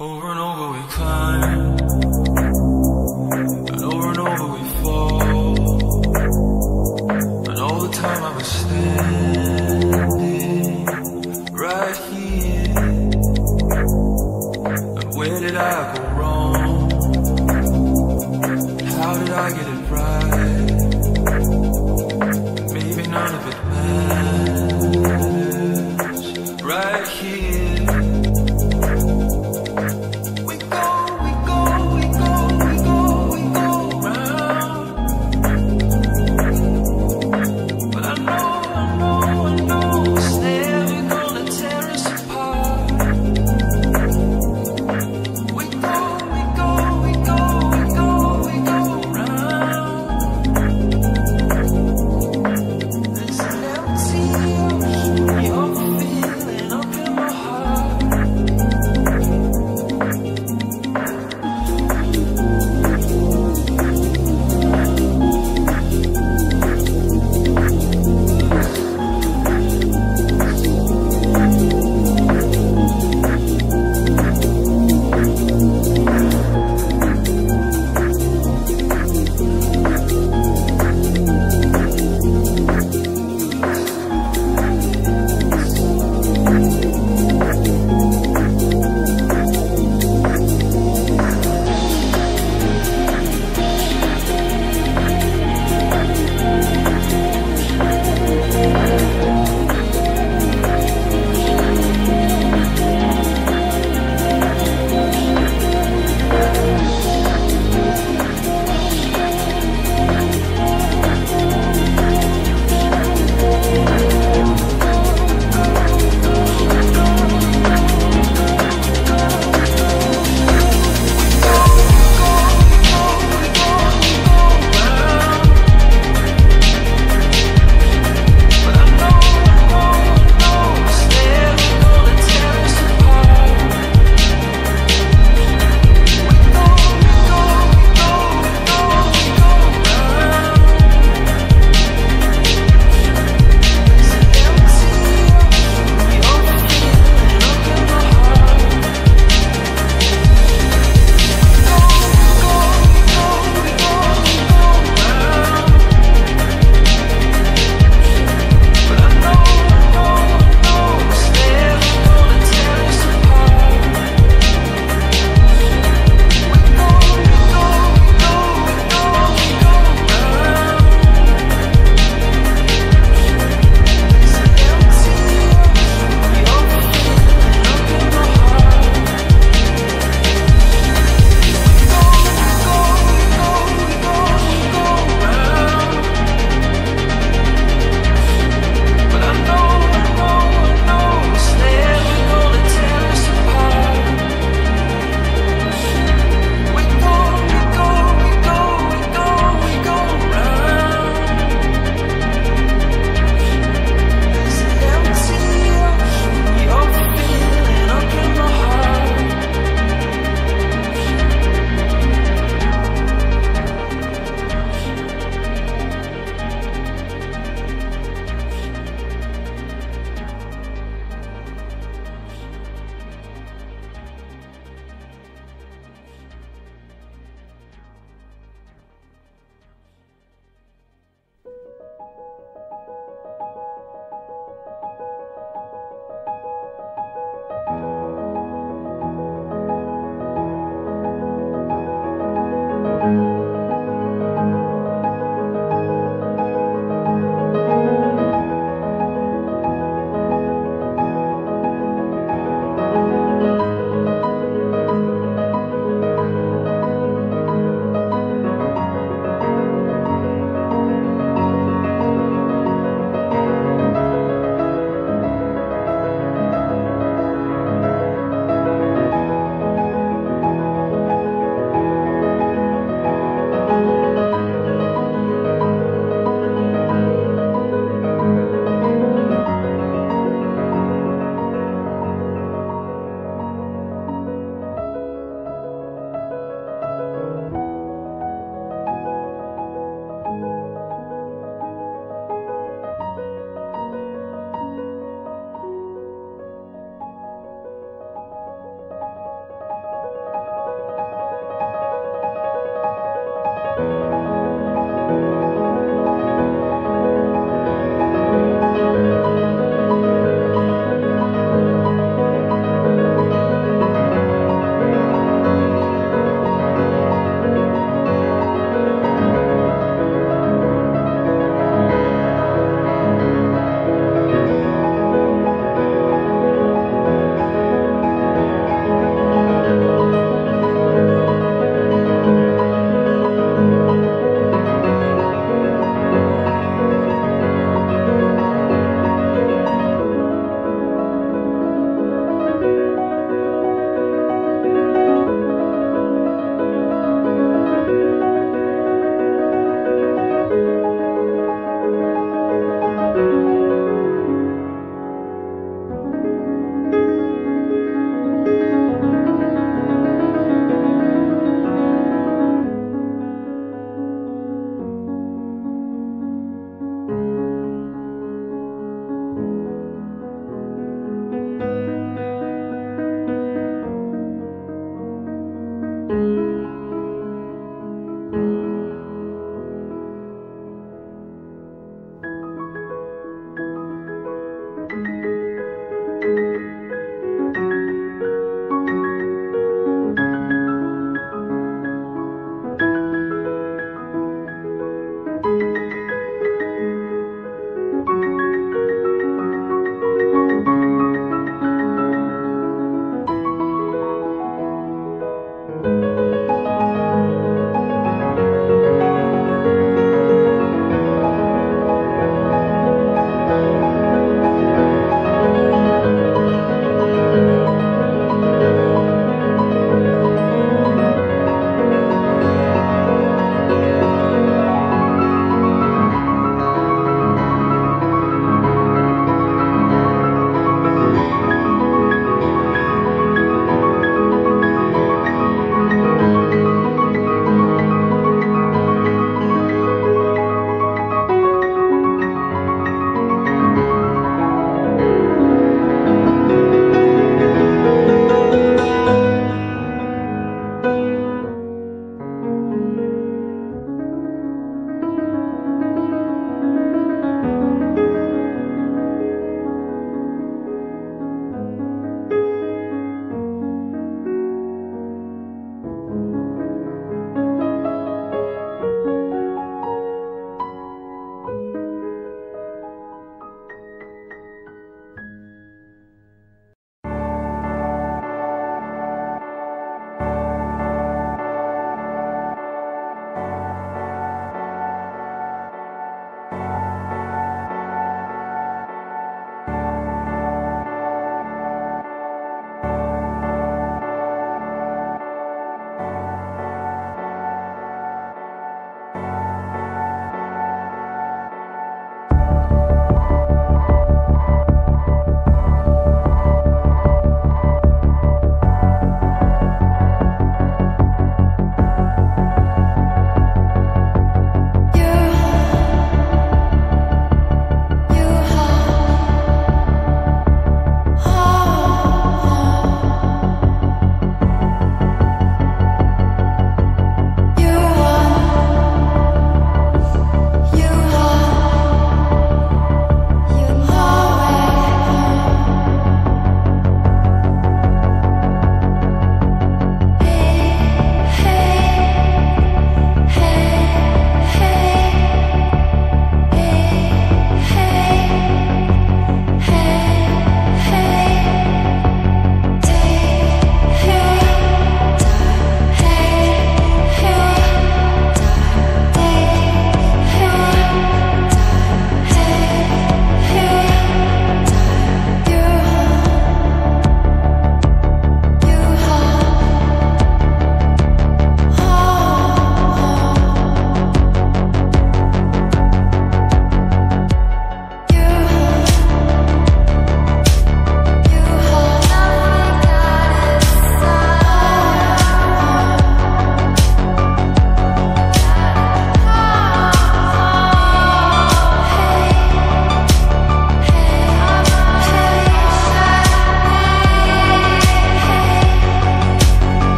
Over and over we climb,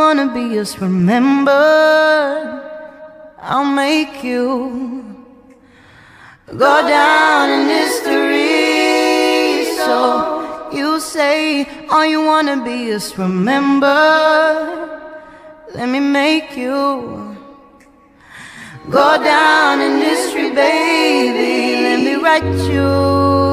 wanna be is remembered. I'll make you go down in history. So you say all you wanna be is remembered. Let me make you go down in history, baby. Let me write you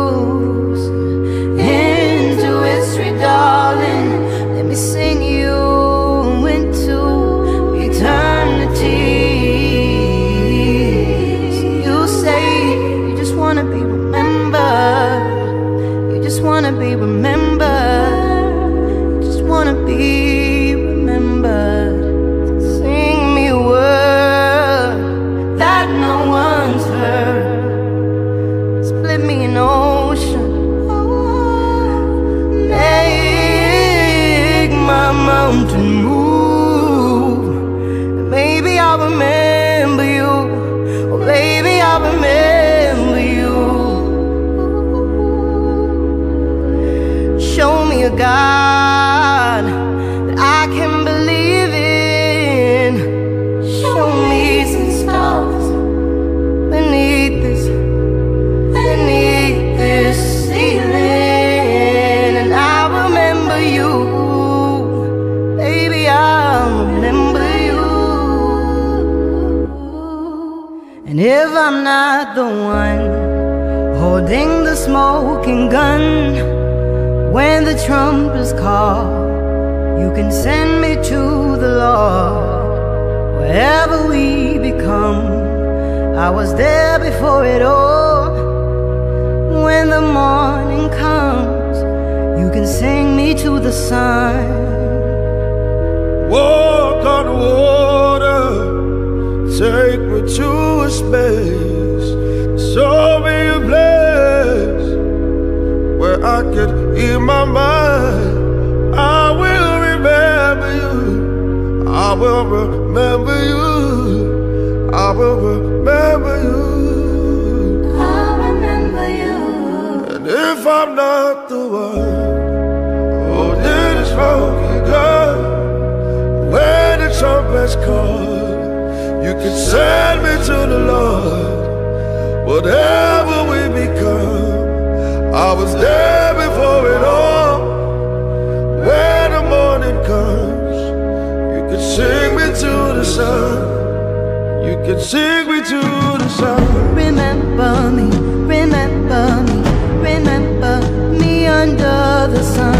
A God that I can believe in. Show me some stars beneath this, beneath this ceiling, and I remember you, baby. I'll remember you. And if I'm not the one holding the smoking gun when the trumpets call, you can send me to the Lord. Wherever we become, I was there before it all. When the morning comes, you can sing me to the sun. Walk on water, take me to a space, show me a place where I could hear my mind. I will remember you. I will remember you. I will remember you. I'll remember you. And if I'm not the one oh, who did this broken gun, when the trumpets call, you can send me to the Lord. Whatever we become, I was there before it all. When the morning comes, you can sing me to the sun. You can sing me to the sun. Remember me, remember me, remember me under the sun.